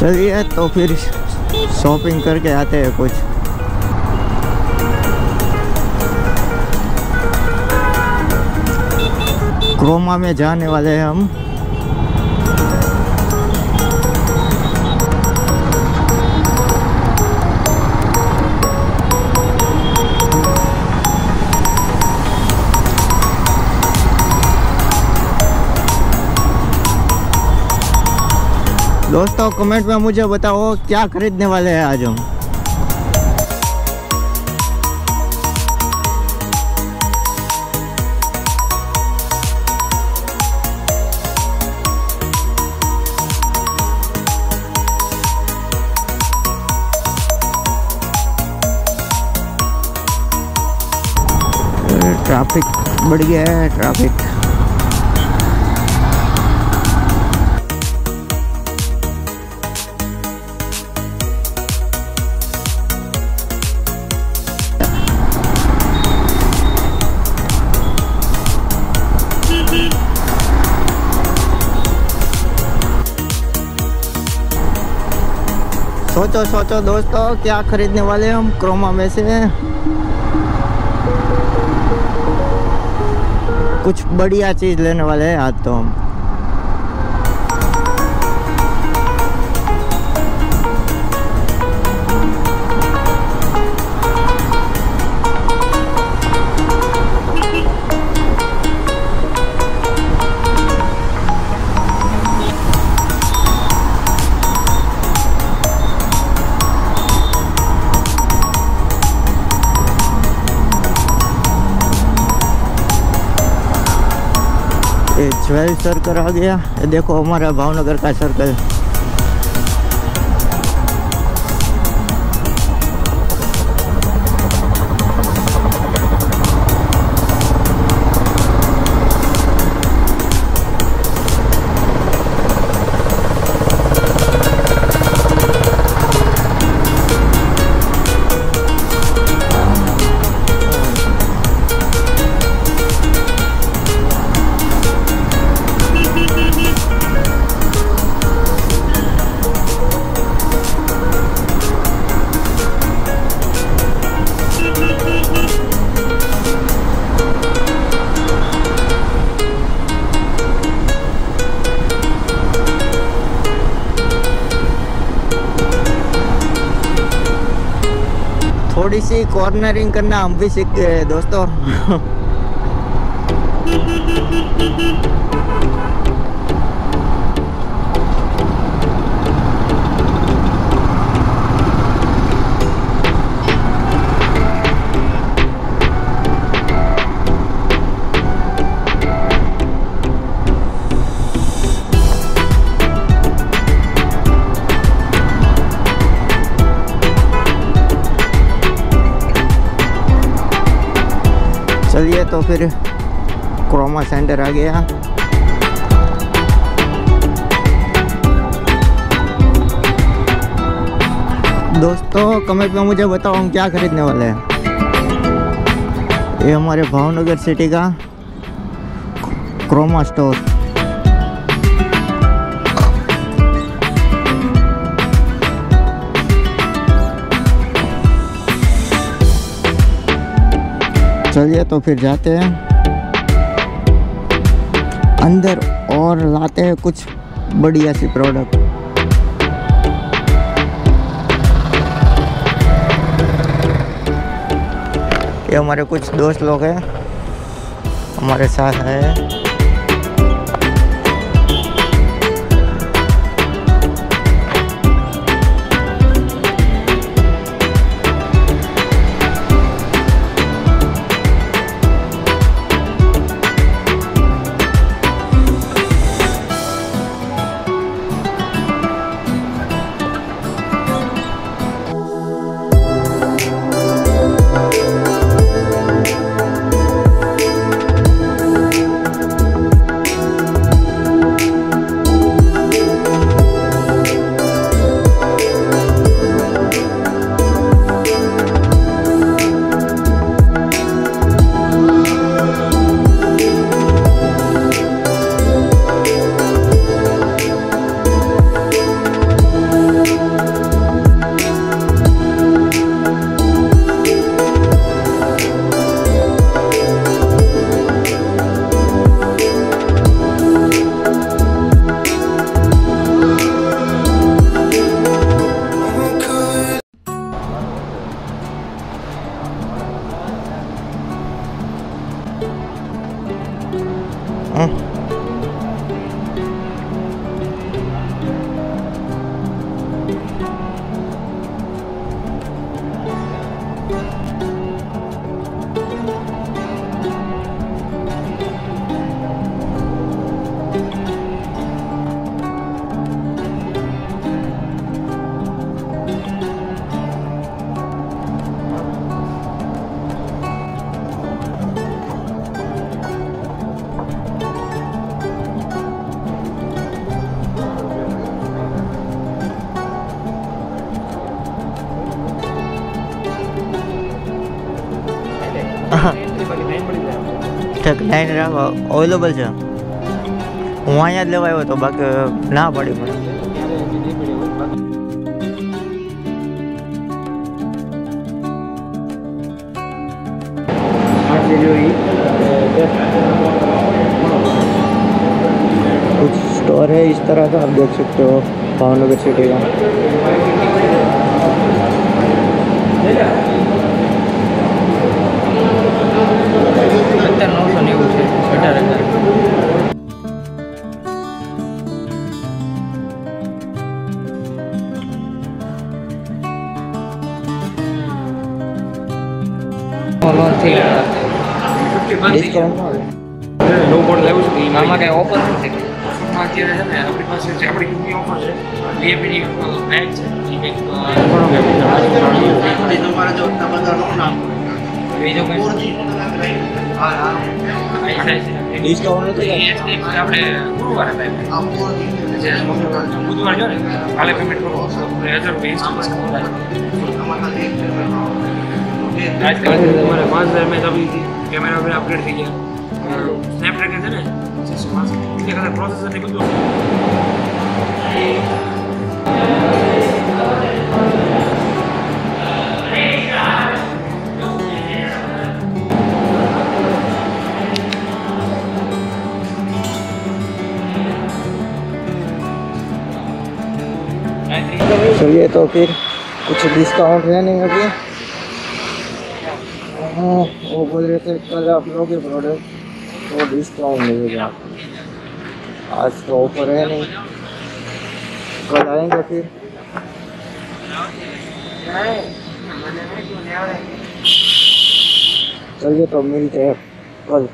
चलिए तो फिर शॉपिंग करके आते हैं कुछ। क्रोमा में जाने वाले हैं हम। दोस्तों कमेंट में मुझे बताओ, क्या खरीदने वाले हैं आज हम? ट्रैफ़िक बढ़ गया है, ट्रैफ़िक। सोचो सोचो दोस्तों, क्या खरीदने वाले हम? क्रोमा में से। कुछ बढ़िया चीज़ लेने वाले हैं आज तो हम। ये ज्वेल सर्कल आ गया ये देखो हमारा भावनगर का सर्कल थोड़ी सी कॉर्नरिंग करना हम भी सीख गए दोस्तों तो फिर क्रोमा सेंटर आ गया। दोस्तों, कमेंट में मुझे बताओ हम क्या खरीदने वाले हैं। ये हमारे भावनगर सिटी का क्रोमा स्टोर। चलिए तो फिर जाते हैं। अंदर और लाते हैं कुछ बढ़िया सी प्रोडक्ट ये हमारे कुछ दोस्त लोग हैं। हमारे साथ है। છે લાઈન રાખો અવેલેબલ છે હું અહીંયા જ લેવા આવ્યો હતો બાકી ના પડી મને कुछ स्टोर है इस तरह का आप देख सकते हो भावनगर सिटी का અત્યારે નવસો નેવું છે અઢાર હજાર લોનથી ડિસ્કાઉન્ટ નો બોર્ડ લાવ્યું છે કે આમાં કઈ ઓફર નથી ઓફરમાં અત્યારે છે ને આપણી પાસે જે આપણી કંપની ઓફર છે ડીએપીની બેગ છે એ બેગ ઘણો કે બીજું કઈ ડિસ્કાઉન્ટ નથી એ આપણે ગુરુવારે થાય જે બુધવાર જો ને કાલે પેમેન્ટ કરો તો આપણે હજાર રૂપિયા ઇન્સ્ટન્ટ ડિસ્કાઉન્ટ થાય તમારે પાંચ હજાર મેં આપી હતી કેમેરા વગેરે અપગ્રેડ થઈ ગયા સ્નેપડ્રેગન છે ને છસો પાંચ એટલે કદાચ પ્રોસેસર ને બધું चलिए तो फिर कुछ डिस्काउंट है नहीं अभी। हाँ वो बोल रहे थे, कल आप लोगे प्रोडक्ट वो डिस्काउंट मिलेगा। आपको। आज तो ऑफ़र है नहीं। कल आएँगे फिर। चलिए तो मिलते हैं कल।